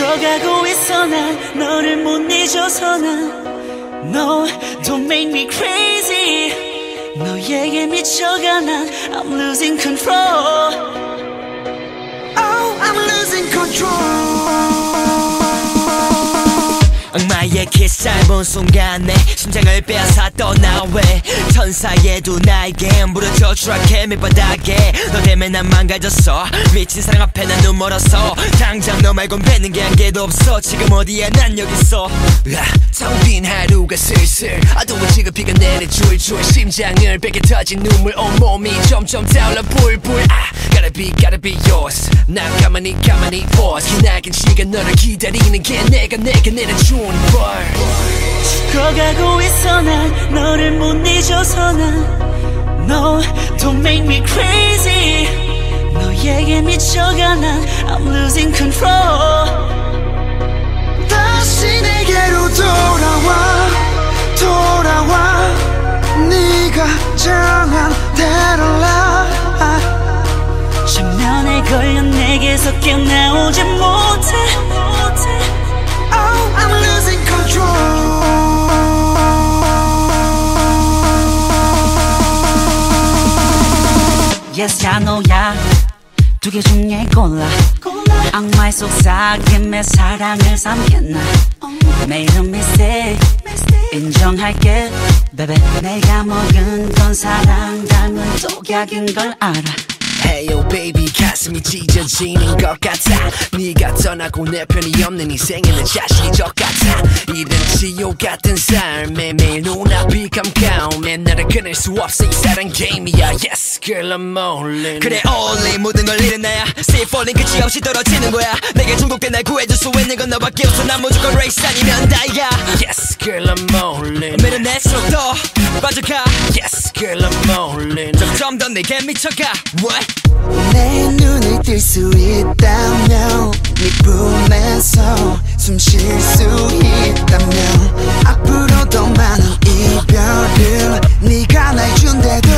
죽어가고 있어 난 너를 못 잊어서 난 No don't make me crazy 너에게 미쳐가 난 I'm losing control Oh I'm losing control 악마의 키스를 본 순간에 심장을 빼앗아 떠나 왜 천사에도 나에게 무릎 추락해 밑바닥에. 너 때문에 난 망가졌어. 미친 사랑 앞에 난 눈 멀었어. 당장 너 말곤 뱉는 게 한 개도 없어. 지금 어디에 난 여기 있어. 텅빈 하루가 슬슬 어두운 지급비가 내려 줄줄 심장을 베게 터진 눈물 온몸이 점점 타올라 불불 아 gotta be gotta be yours. 난 가만히 가만히 pause 기나긴 시간 너를 기다리는 게 내가 내게 내려준 벌 죽어가고 있어 난 너를 못 잊어서 난 No don't make me crazy. 너에게 미쳐가 난 I'm losing control. 다시 내게로 돌아와 돌아와. 네가 정한 대로라 내게서 깨어나오지 못해. Oh I'm losing control. Yes 야 너야 두 개 중에 골라. 악마의 속삭임에 사랑을 삼켰나. 매일은 미스테이크 인정할게. 베베 내가 먹은 건 사랑 닮은 독약인 걸 알아 Hey yo baby 가슴이 찢어지는 것 같아. 네가 떠나고 내 편이 없는 인생에는 자시적 같아. 이런 지옥 같은 삶에 매일 눈앞이 깜깜해 나를 끊을 수 없어 이 사랑 게임이야. Yes girl I'm all in. 그래 only 모든 걸 잃은 나야. See falling 끝이 없이 떨어지는 거야. 내게 중독된 날 구해줄 수 있는 건 너밖에 없어. 난 무조건 race 아니면 다야 Yes girl I'm all in. 밀어낼수록 더 빠져가 Yes girl I'm in 점점 더 내게 미쳐가 What? 내 눈을 뜰 수 있다면 네 품에서 숨 쉴 수 있다면 앞으로 더 많은 이별을 네가 날 준대도